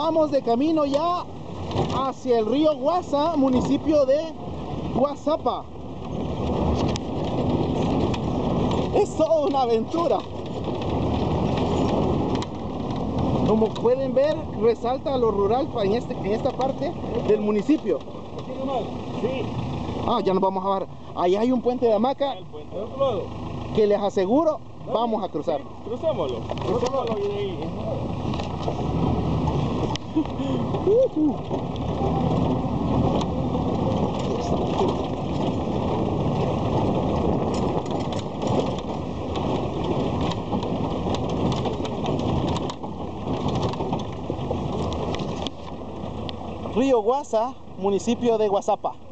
vamos de camino ya hacia el río Guasa, municipio de Guasapa. Es toda una aventura. Como pueden ver, resalta lo rural en, este, en esta parte del municipio. Sí. Ah, ya nos vamos a bajar. Ahí hay un puente de hamaca que les aseguro vamos a cruzar. Y de ahí. Río Guasa, municipio de Guasapa.